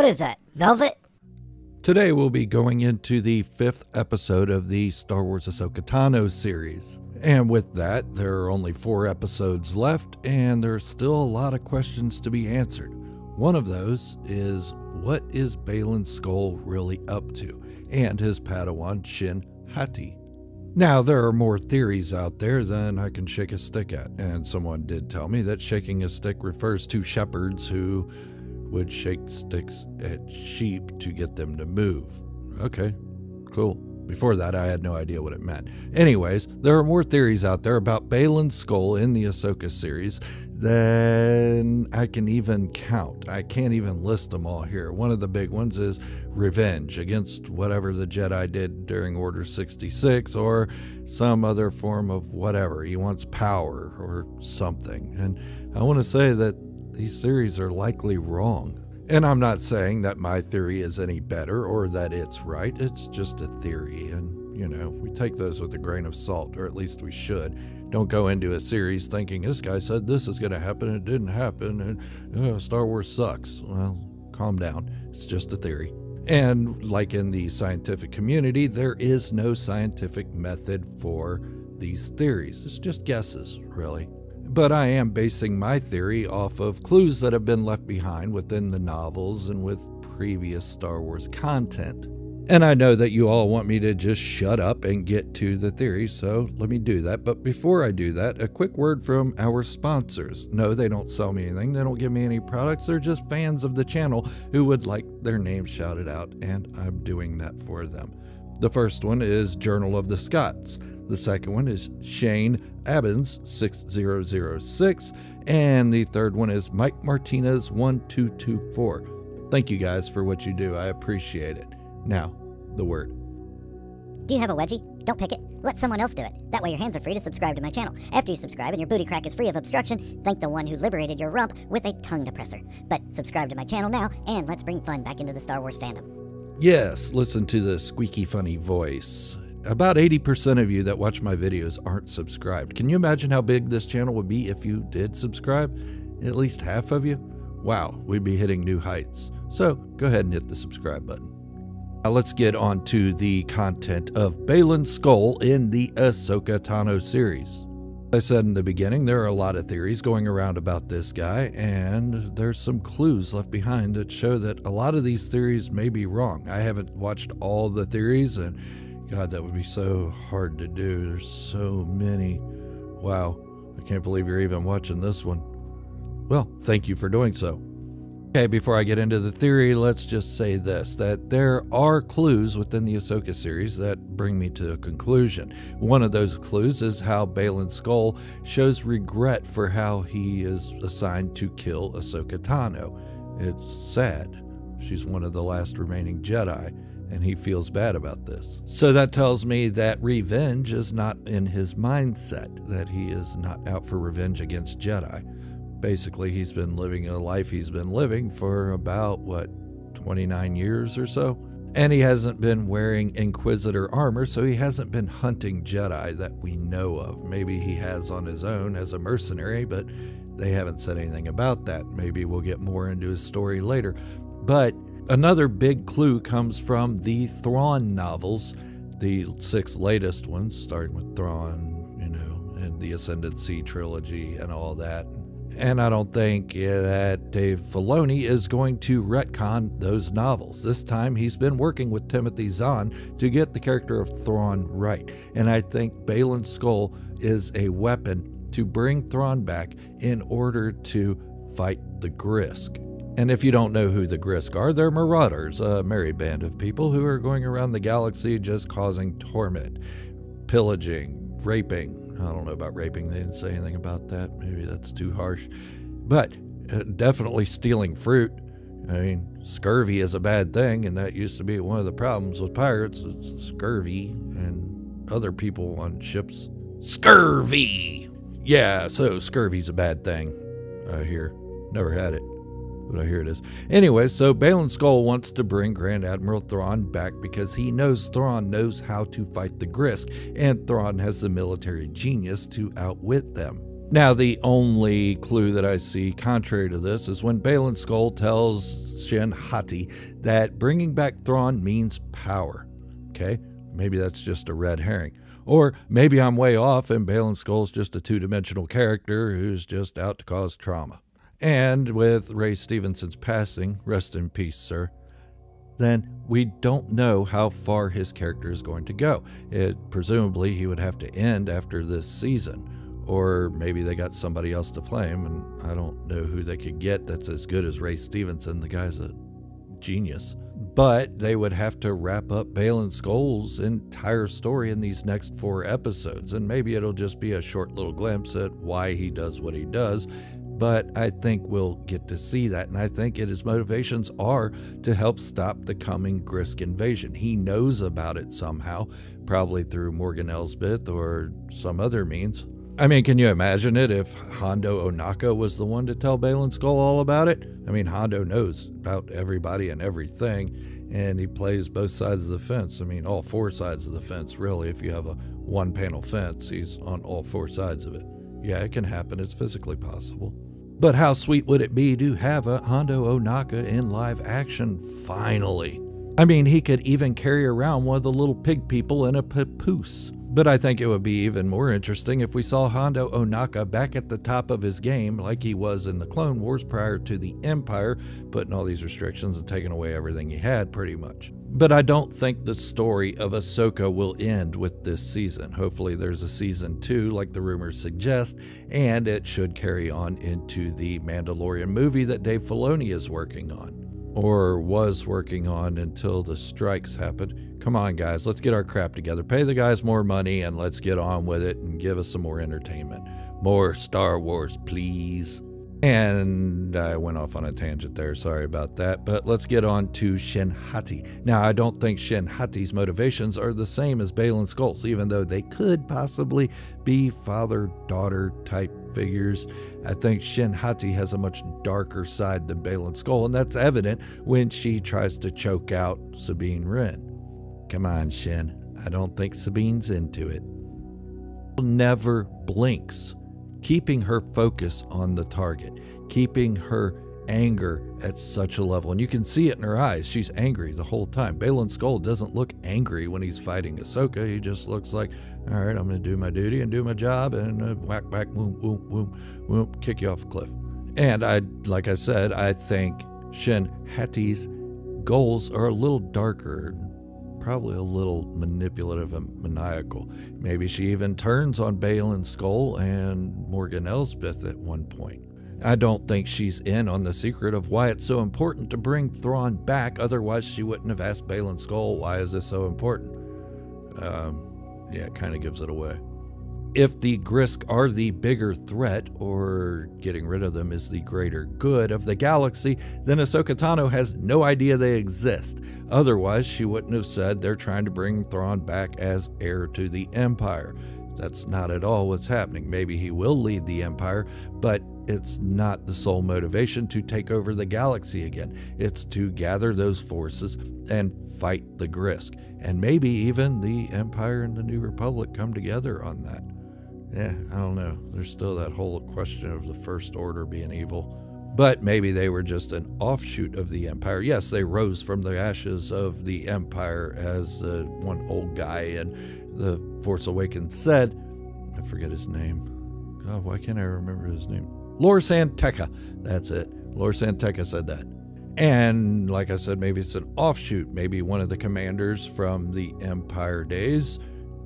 What is that? Velvet? Today we'll be going into the fifth episode of the Star Wars Ahsoka Tano series. And with that, there are only four episodes left, and there's still a lot of questions to be answered. One of those is what is Baylan Skoll really up to, and his Padawan Shin Hati. Now, there are more theories out there than I can shake a stick at, and someone did tell me that shaking a stick refers to shepherds who would shake sticks at sheep to get them to move. Okay, cool. Before that, I had no idea what it meant. Anyways, there are more theories out there about Baylan Skoll in the Ahsoka series than I can even count. I can't even list them all here. One of the big ones is revenge against whatever the Jedi did during Order 66 or some other form of whatever. He wants power or something. And I want to say that these theories are likely wrong. And I'm not saying that my theory is any better or that it's right. It's just a theory. And, you know, we take those with a grain of salt, or at least we should. Don't go into a series thinking this guy said this is going to happen it didn't happen and oh, Star Wars sucks. Well, calm down. It's just a theory. And like in the scientific community, there is no scientific method for these theories. It's just guesses, really but I am basing my theory off of clues that have been left behind within the novels and with previous Star Wars content. And I know that you all want me to just shut up and get to the theory, so let me do that. But before I do that, a quick word from our sponsors. No, they don't sell me anything, they don't give me any products, they're just fans of the channel who would like their name shouted out, and I'm doing that for them. The first one is Journal of the Scotts. The second one is Shane Abbins 6006. And the third one is Mike Martinez 1224. Thank you guys for what you do. I appreciate it. Now, the word. Do you have a wedgie? Don't pick it. Let someone else do it. That way your hands are free to subscribe to my channel. After you subscribe and your booty crack is free of obstruction, thank the one who liberated your rump with a tongue depressor. But subscribe to my channel now, and let's bring fun back into the Star Wars fandom. Yes, listen to the squeaky funny voice. About 80% of you that watch my videos aren't subscribed. Can you imagine how big this channel would be if you did subscribe? At least half of you? Wow, we'd be hitting new heights. So go ahead and hit the subscribe button. Now let's get on to the content of Baylan Skoll in the Ahsoka Tano series. As I said in the beginning, there are a lot of theories going around about this guy, and there's some clues left behind that show that a lot of these theories may be wrong. I haven't watched all the theories, and God, that would be so hard to do. There's so many. Wow, I can't believe you're even watching this one. Well, thank you for doing so. Okay, before I get into the theory, let's just say this that there are clues within the Ahsoka series that bring me to a conclusion. One of those clues is how Baylan Skoll shows regret for how he is assigned to kill Ahsoka Tano. It's sad. She's one of the last remaining Jedi and he feels bad about this. So that tells me that revenge is not in his mindset, that he is not out for revenge against Jedi. Basically, he's been living a life he's been living for about, what, 29 years or so? And he hasn't been wearing Inquisitor armor, so he hasn't been hunting Jedi that we know of. Maybe he has on his own as a mercenary, but they haven't said anything about that. Maybe we'll get more into his story later. But Another big clue comes from the Thrawn novels, the six latest ones, starting with Thrawn, you know, and the Ascendancy trilogy and all that. And I don't think that Dave Filoni is going to retcon those novels. This time he's been working with Timothy Zahn to get the character of Thrawn right. And I think Baylan Skoll is a weapon to bring Thrawn back in order to fight the Grysk. And if you don't know who the Grysk are, they're marauders, a merry band of people who are going around the galaxy just causing torment, pillaging, raping. I don't know about raping, they didn't say anything about that. Maybe that's too harsh. But uh, definitely stealing fruit. I mean, scurvy is a bad thing, and that used to be one of the problems with pirates scurvy and other people on ships. Scurvy! Yeah, so scurvy's a bad thing, I hear. Never had it. But here it is. Anyway, so Baylan Skoll wants to bring Grand Admiral Thrawn back because he knows Thrawn knows how to fight the Grysk, and Thrawn has the military genius to outwit them. Now, the only clue that I see contrary to this is when Baylan Skoll tells Shin Hati that bringing back Thrawn means power. Okay, maybe that's just a red herring. Or maybe I'm way off and Baylan Skoll's just a two dimensional character who's just out to cause trauma. And with Ray Stevenson's passing, rest in peace, sir, then we don't know how far his character is going to go. It presumably he would have to end after this season, or maybe they got somebody else to play him, and I don't know who they could get that's as good as Ray Stevenson. The guy's a genius. But they would have to wrap up Baylan Skoll's entire story in these next four episodes, and maybe it'll just be a short little glimpse at why he does what he does, but I think we'll get to see that. And I think it, his motivations are to help stop the coming Grysk invasion. He knows about it somehow, probably through Morgan Elsbeth or some other means. I mean, can you imagine it if Hondo Ohnaka was the one to tell Baylan Skoll all about it? I mean, Hondo knows about everybody and everything, and he plays both sides of the fence. I mean, all four sides of the fence, really. If you have a one panel fence, he's on all four sides of it. Yeah, it can happen. It's physically possible. But how sweet would it be to have a Hondo Ohnaka in live action finally? I mean, he could even carry around one of the little pig people in a papoose. But I think it would be even more interesting if we saw Hondo Ohnaka back at the top of his game like he was in the Clone Wars prior to the Empire, putting all these restrictions and taking away everything he had pretty much. But I don't think the story of Ahsoka will end with this season. Hopefully, there's a season two, like the rumors suggest, and it should carry on into the Mandalorian movie that Dave Filoni is working on or was working on until the strikes happened. Come on, guys, let's get our crap together. Pay the guys more money and let's get on with it and give us some more entertainment. More Star Wars, please. And I went off on a tangent there, sorry about that. But let's get on to Shin Hati. Now, I don't think Shin Hati's motivations are the same as Baylan Skoll's, even though they could possibly be father daughter type figures. I think Shin Hati has a much darker side than Baylan Skoll, and that's evident when she tries to choke out Sabine Wren. Come on, Shin. I don't think Sabine's into it. Never blinks keeping her focus on the target, keeping her anger at such a level. And you can see it in her eyes. She's angry the whole time. Baylan Skoll doesn't look angry when he's fighting Ahsoka. He just looks like, all right, I'm going to do my duty and do my job and uh, whack, whack, boom, boom, boom, boom, kick you off a cliff. And I, like I said, I think Shin Hati's goals are a little darker, probably a little manipulative and maniacal. Maybe she even turns on Baylan Skoll and Morgan Elsbeth at one point. I don't think she's in on the secret of why it's so important to bring Thrawn back, otherwise, she wouldn't have asked Baylan Skoll, why is this so important? Um, yeah, it kind of gives it away if the Grysk are the bigger threat, or getting rid of them is the greater good of the galaxy, then Ahsoka Tano has no idea they exist. Otherwise, she wouldn't have said they're trying to bring Thrawn back as heir to the Empire. That's not at all what's happening. Maybe he will lead the Empire, but it's not the sole motivation to take over the galaxy again. It's to gather those forces and fight the Grysk. And maybe even the Empire and the New Republic come together on that yeah, I don't know. There's still that whole question of the First Order being evil. But maybe they were just an offshoot of the Empire. Yes, they rose from the ashes of the Empire, as the one old guy in The Force Awakens said. I forget his name. God, why can't I remember his name? Lor San Tekka. That's it. Lor San Tekka said that. And like I said, maybe it's an offshoot. Maybe one of the commanders from the Empire days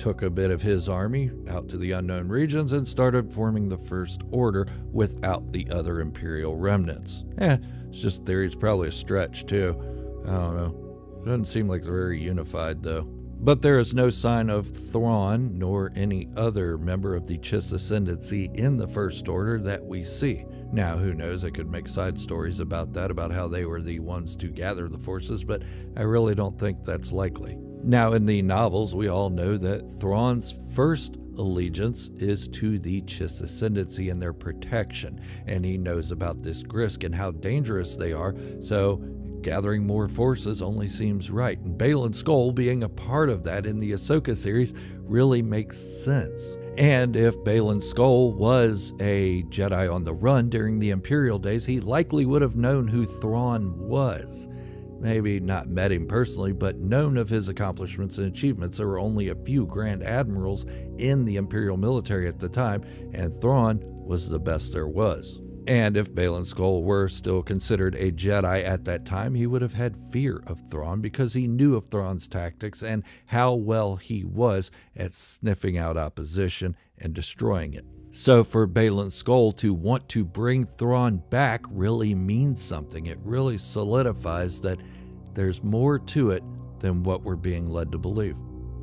took a bit of his army out to the unknown regions and started forming the First Order without the other Imperial remnants. Eh, it's just theory's probably a stretch, too. I don't know. Doesn't seem like they're very unified, though. But there is no sign of Thrawn nor any other member of the Chiss Ascendancy in the First Order that we see. Now, who knows? I could make side stories about that, about how they were the ones to gather the forces, but I really don't think that's likely. Now, in the novels, we all know that Thrawn's first allegiance is to the Chiss Ascendancy and their protection, and he knows about this Grysk and how dangerous they are, so gathering more forces only seems right. And Baylan Skoll being a part of that in the Ahsoka series really makes sense. And if Baylan Skoll was a Jedi on the run during the Imperial days, he likely would have known who Thrawn was. Maybe not met him personally, but known of his accomplishments and achievements. There were only a few Grand Admirals in the Imperial military at the time, and Thrawn was the best there was. And if Baylan Skoll were still considered a Jedi at that time, he would have had fear of Thrawn because he knew of Thrawn's tactics and how well he was at sniffing out opposition and destroying it. So for Baylan Skoll to want to bring Thrawn back really means something. It really solidifies that there's more to it than what we're being led to believe.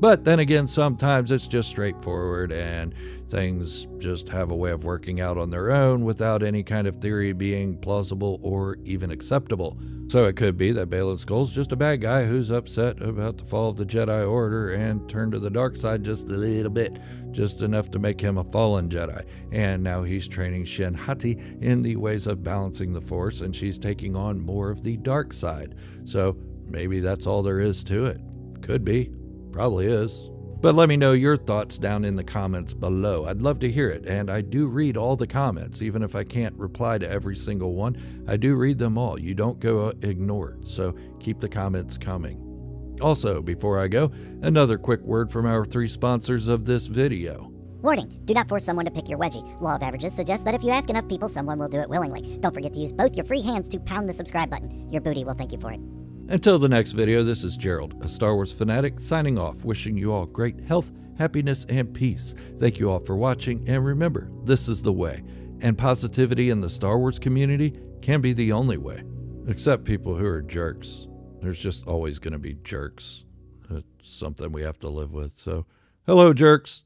But then again, sometimes it's just straightforward and things just have a way of working out on their own without any kind of theory being plausible or even acceptable. So it could be that Baylan Skoll's just a bad guy who's upset about the fall of the Jedi Order and turned to the dark side just a little bit, just enough to make him a fallen Jedi. And now he's training Shin Hati in the ways of balancing the Force, and she's taking on more of the dark side. So maybe that's all there is to it. Could be. Probably is. But let me know your thoughts down in the comments below. I'd love to hear it, and I do read all the comments, even if I can't reply to every single one. I do read them all. You don't go uh, ignored, so keep the comments coming. Also, before I go, another quick word from our three sponsors of this video. Warning, do not force someone to pick your wedgie. Law of averages suggests that if you ask enough people, someone will do it willingly. Don't forget to use both your free hands to pound the subscribe button. Your booty will thank you for it. Until the next video, this is Gerald, a Star Wars fanatic, signing off, wishing you all great health, happiness, and peace. Thank you all for watching, and remember, this is the way. And positivity in the Star Wars community can be the only way. Except people who are jerks. There's just always going to be jerks. It's something we have to live with. So, hello, jerks.